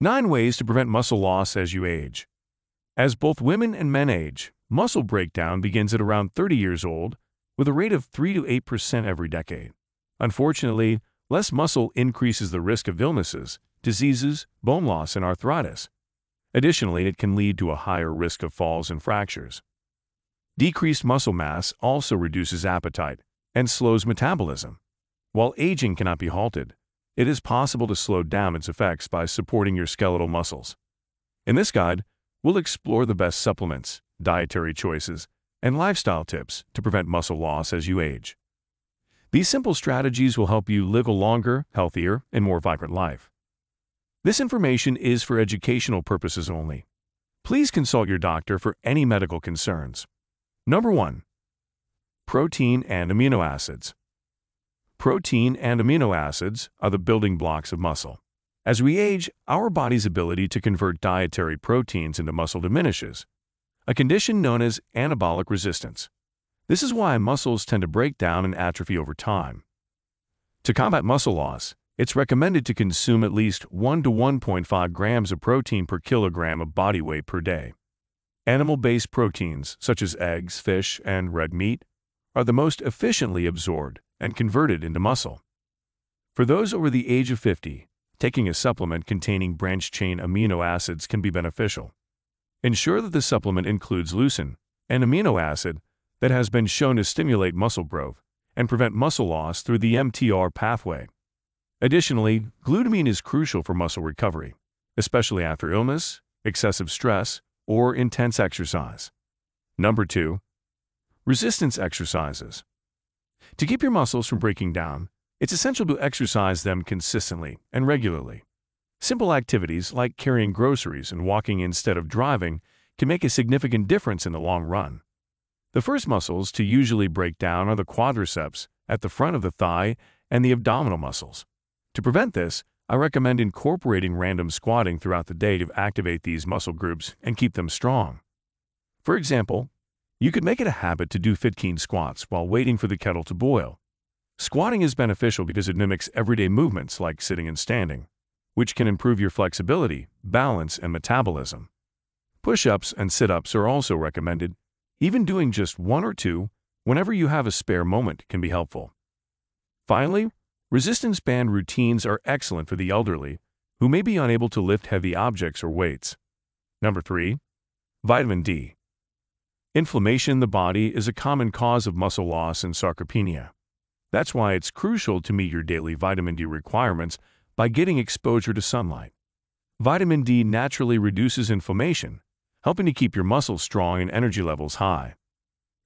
9 Ways to Prevent Muscle Loss as You Age As both women and men age, muscle breakdown begins at around 30 years old with a rate of 3 to 8% every decade. Unfortunately, less muscle increases the risk of illnesses, diseases, bone loss, and arthritis. Additionally, it can lead to a higher risk of falls and fractures. Decreased muscle mass also reduces appetite and slows metabolism. While aging cannot be halted, it is possible to slow down its effects by supporting your skeletal muscles. In this guide, we'll explore the best supplements, dietary choices, and lifestyle tips to prevent muscle loss as you age. These simple strategies will help you live a longer, healthier, and more vibrant life. This information is for educational purposes only. Please consult your doctor for any medical concerns. Number 1. Protein and amino acids. Protein and amino acids are the building blocks of muscle. As we age, our body's ability to convert dietary proteins into muscle diminishes, a condition known as anabolic resistance. This is why muscles tend to break down and atrophy over time. To combat muscle loss, it's recommended to consume at least 1 to 1.5 grams of protein per kilogram of body weight per day. Animal-based proteins, such as eggs, fish, and red meat, are the most efficiently absorbed and converted into muscle. For those over the age of 50, taking a supplement containing branched-chain amino acids can be beneficial. Ensure that the supplement includes leucine, an amino acid that has been shown to stimulate muscle growth and prevent muscle loss through the mTOR pathway. Additionally, glutamine is crucial for muscle recovery, especially after illness, excessive stress, or intense exercise. Number 2. Resistance exercises. To keep your muscles from breaking down, it's essential to exercise them consistently and regularly. Simple activities like carrying groceries and walking instead of driving can make a significant difference in the long run. The first muscles to usually break down are the quadriceps at the front of the thigh and the abdominal muscles. To prevent this, I recommend incorporating random squatting throughout the day to activate these muscle groups and keep them strong. For example, you could make it a habit to do 15 squats while waiting for the kettle to boil. Squatting is beneficial because it mimics everyday movements like sitting and standing, which can improve your flexibility, balance, and metabolism. Push-ups and sit-ups are also recommended. Even doing just one or two, whenever you have a spare moment, can be helpful. Finally, resistance band routines are excellent for the elderly who may be unable to lift heavy objects or weights. Number 3. Vitamin D. Inflammation in the body is a common cause of muscle loss and sarcopenia. That's why it's crucial to meet your daily vitamin D requirements by getting exposure to sunlight. Vitamin D naturally reduces inflammation, helping to keep your muscles strong and energy levels high.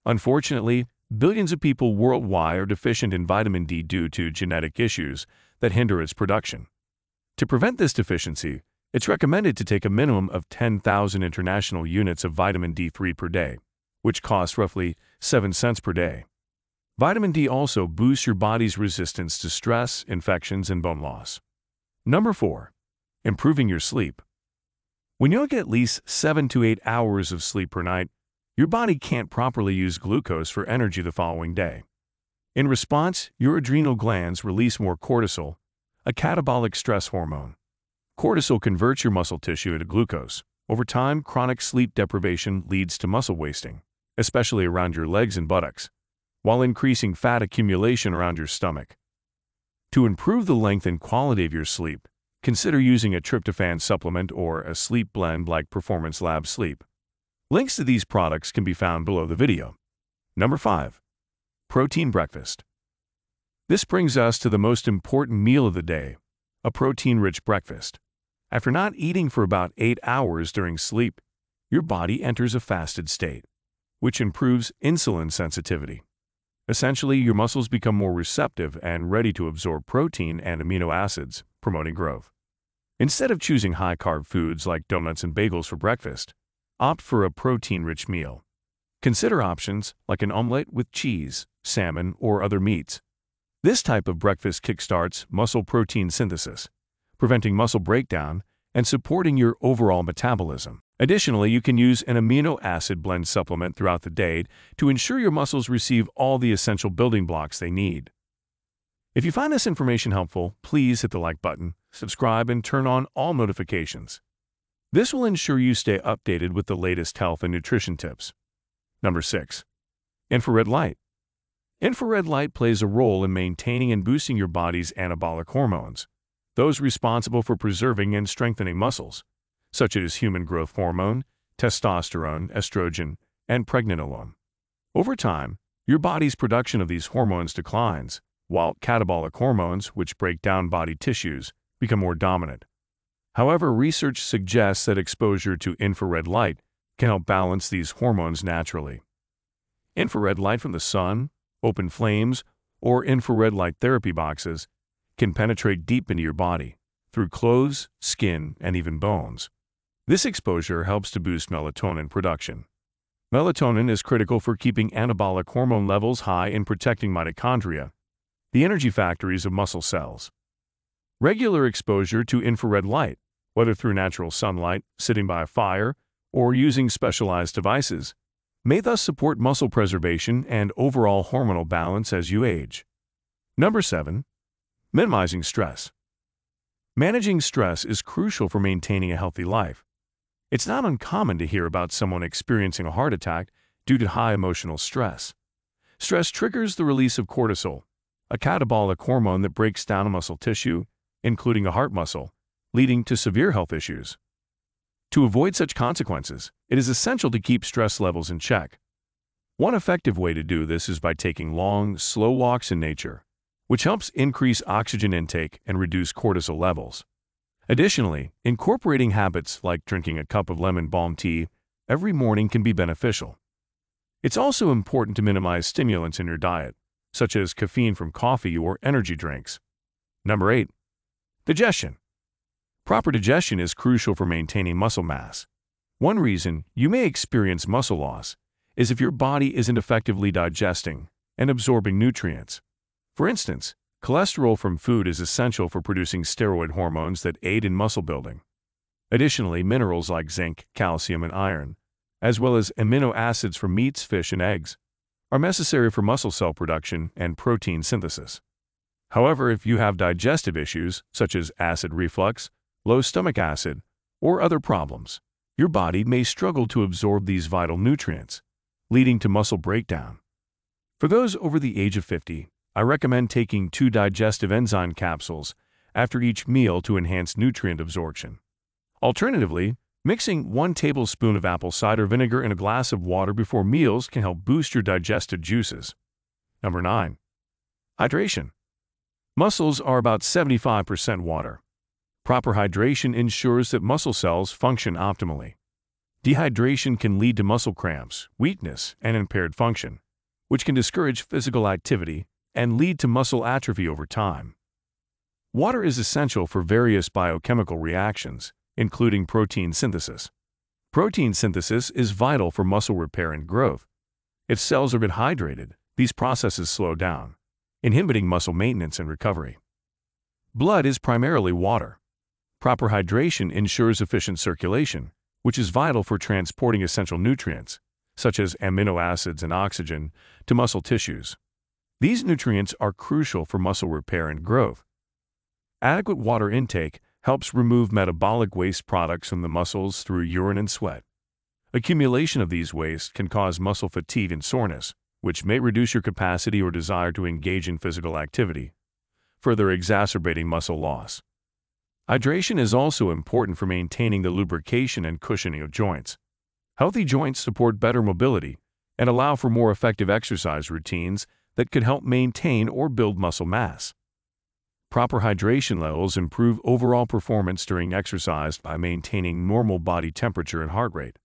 Unfortunately, billions of people worldwide are deficient in vitamin D due to genetic issues that hinder its production. To prevent this deficiency, it's recommended to take a minimum of 10,000 international units of vitamin D3 per day which costs roughly 7 cents per day. Vitamin D also boosts your body's resistance to stress, infections, and bone loss. Number 4. Improving your sleep. When you don't get at least 7 to 8 hours of sleep per night, your body can't properly use glucose for energy the following day. In response, your adrenal glands release more cortisol, a catabolic stress hormone. Cortisol converts your muscle tissue into glucose. Over time, chronic sleep deprivation leads to muscle wasting especially around your legs and buttocks, while increasing fat accumulation around your stomach. To improve the length and quality of your sleep, consider using a tryptophan supplement or a sleep blend like Performance Lab Sleep. Links to these products can be found below the video. Number 5. Protein Breakfast This brings us to the most important meal of the day, a protein-rich breakfast. After not eating for about 8 hours during sleep, your body enters a fasted state which improves insulin sensitivity. Essentially, your muscles become more receptive and ready to absorb protein and amino acids, promoting growth. Instead of choosing high-carb foods like donuts and bagels for breakfast, opt for a protein-rich meal. Consider options like an omelette with cheese, salmon, or other meats. This type of breakfast kickstarts muscle protein synthesis, preventing muscle breakdown and supporting your overall metabolism. Additionally, you can use an amino acid blend supplement throughout the day to ensure your muscles receive all the essential building blocks they need. If you find this information helpful, please hit the like button, subscribe, and turn on all notifications. This will ensure you stay updated with the latest health and nutrition tips. Number 6. Infrared light. Infrared light plays a role in maintaining and boosting your body's anabolic hormones, those responsible for preserving and strengthening muscles, such as human growth hormone, testosterone, estrogen, and pregnenolone. Over time, your body's production of these hormones declines, while catabolic hormones, which break down body tissues, become more dominant. However, research suggests that exposure to infrared light can help balance these hormones naturally. Infrared light from the sun, open flames, or infrared light therapy boxes can penetrate deep into your body through clothes, skin, and even bones. This exposure helps to boost melatonin production. Melatonin is critical for keeping anabolic hormone levels high and protecting mitochondria, the energy factories of muscle cells. Regular exposure to infrared light, whether through natural sunlight, sitting by a fire, or using specialized devices, may thus support muscle preservation and overall hormonal balance as you age. Number 7. Minimizing stress. Managing stress is crucial for maintaining a healthy life. It's not uncommon to hear about someone experiencing a heart attack due to high emotional stress. Stress triggers the release of cortisol, a catabolic hormone that breaks down muscle tissue, including a heart muscle, leading to severe health issues. To avoid such consequences, it is essential to keep stress levels in check. One effective way to do this is by taking long, slow walks in nature, which helps increase oxygen intake and reduce cortisol levels. Additionally, incorporating habits like drinking a cup of lemon balm tea every morning can be beneficial. It's also important to minimize stimulants in your diet, such as caffeine from coffee or energy drinks. Number 8. Digestion. Proper digestion is crucial for maintaining muscle mass. One reason you may experience muscle loss is if your body isn't effectively digesting and absorbing nutrients. For instance, cholesterol from food is essential for producing steroid hormones that aid in muscle building. Additionally, minerals like zinc, calcium, and iron, as well as amino acids from meats, fish, and eggs, are necessary for muscle cell production and protein synthesis. However, if you have digestive issues, such as acid reflux, low stomach acid, or other problems, your body may struggle to absorb these vital nutrients, leading to muscle breakdown. For those over the age of 50, I recommend taking two digestive enzyme capsules after each meal to enhance nutrient absorption. Alternatively, Mixing one tablespoon of apple cider vinegar in a glass of water before meals can help boost your digestive juices. Number 9. Hydration. Muscles are about 75% water. Proper hydration ensures that muscle cells function optimally. Dehydration can lead to muscle cramps, weakness, and impaired function, which can discourage physical activity and lead to muscle atrophy over time. Water is essential for various biochemical reactions, including protein synthesis. Protein synthesis is vital for muscle repair and growth. If cells are bit hydrated, these processes slow down, inhibiting muscle maintenance and recovery. Blood is primarily water. Proper hydration ensures efficient circulation, which is vital for transporting essential nutrients, such as amino acids and oxygen, to muscle tissues. These nutrients are crucial for muscle repair and growth. Adequate water intake helps remove metabolic waste products from the muscles through urine and sweat. Accumulation of these wastes can cause muscle fatigue and soreness, which may reduce your capacity or desire to engage in physical activity, further exacerbating muscle loss. Hydration is also important for maintaining the lubrication and cushioning of joints. Healthy joints support better mobility and allow for more effective exercise routines that could help maintain or build muscle mass. Proper hydration levels improve overall performance during exercise by maintaining normal body temperature and heart rate.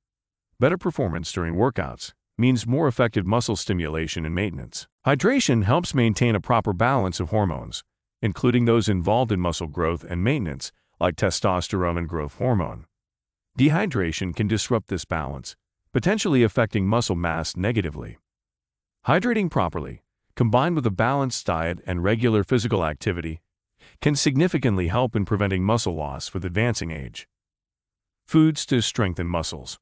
Better performance during workouts means more effective muscle stimulation and maintenance. Hydration helps maintain a proper balance of hormones, including those involved in muscle growth and maintenance, like testosterone and growth hormone. Dehydration can disrupt this balance, potentially affecting muscle mass negatively. Hydrating properly, combined with a balanced diet and regular physical activity, can significantly help in preventing muscle loss with advancing age. Foods to strengthen muscles.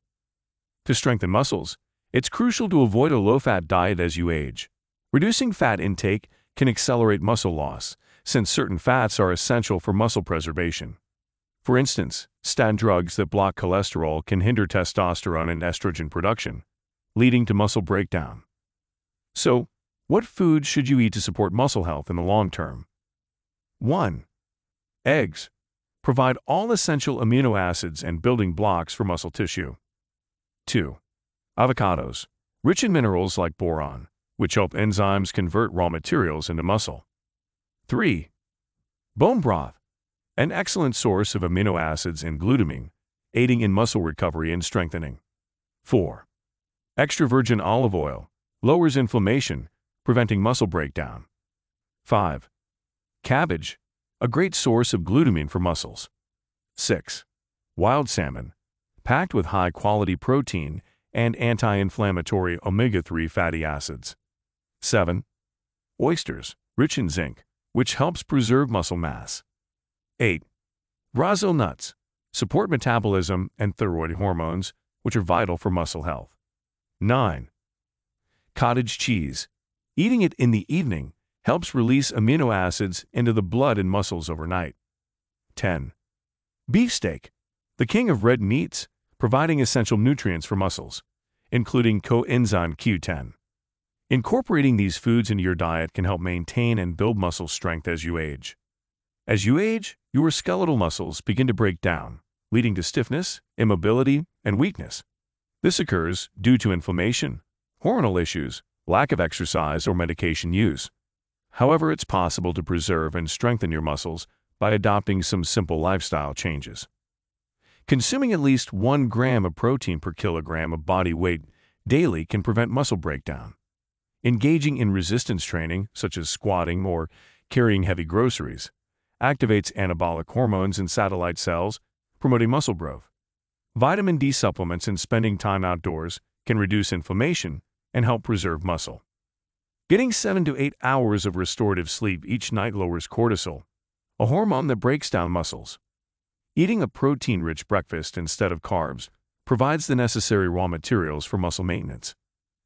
To strengthen muscles, it's crucial to avoid a low-fat diet as you age. Reducing fat intake can accelerate muscle loss, since certain fats are essential for muscle preservation. For instance, statin drugs that block cholesterol can hinder testosterone and estrogen production, leading to muscle breakdown. So, what foods should you eat to support muscle health in the long term? 1. Eggs provide all essential amino acids and building blocks for muscle tissue. 2. Avocados, rich in minerals like boron, which help enzymes convert raw materials into muscle. 3. Bone broth, an excellent source of amino acids and glutamine, aiding in muscle recovery and strengthening. 4. Extra virgin olive oil lowers inflammation, preventing muscle breakdown. 5. Cabbage, a great source of glutamine for muscles. 6. Wild salmon, packed with high-quality protein and anti-inflammatory omega-3 fatty acids. 7. Oysters, rich in zinc, which helps preserve muscle mass. 8. Brazil nuts, support metabolism and thyroid hormones, which are vital for muscle health. 9. Cottage cheese. Eating it in the evening helps release amino acids into the blood and muscles overnight. 10. Beefsteak, the king of red meats, providing essential nutrients for muscles, including coenzyme Q10. Incorporating these foods into your diet can help maintain and build muscle strength as you age. As you age, your skeletal muscles begin to break down, leading to stiffness, immobility, and weakness. This occurs due to inflammation, hormonal issues, lack of exercise, or medication use. However, it's possible to preserve and strengthen your muscles by adopting some simple lifestyle changes. Consuming at least 1 gram of protein per kilogram of body weight daily can prevent muscle breakdown. Engaging in resistance training, such as squatting or carrying heavy groceries, activates anabolic hormones in satellite cells, promoting muscle growth. Vitamin D supplements and spending time outdoors can reduce inflammation and help preserve muscle. Getting 7 to 8 hours of restorative sleep each night lowers cortisol, a hormone that breaks down muscles. Eating a protein-rich breakfast instead of carbs provides the necessary raw materials for muscle maintenance.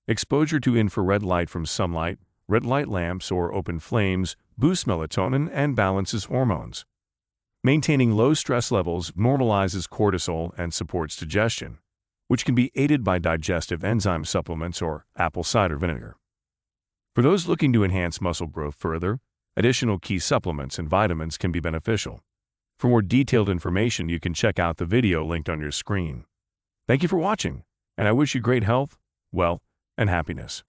Exposure to infrared light from sunlight, red light lamps, or open flames boosts melatonin and balances hormones. Maintaining low stress levels normalizes cortisol and supports digestion, which can be aided by digestive enzyme supplements or apple cider vinegar. For those looking to enhance muscle growth further, additional key supplements and vitamins can be beneficial. For more detailed information, you can check out the video linked on your screen. Thank you for watching, and I wish you great health, wealth, and happiness.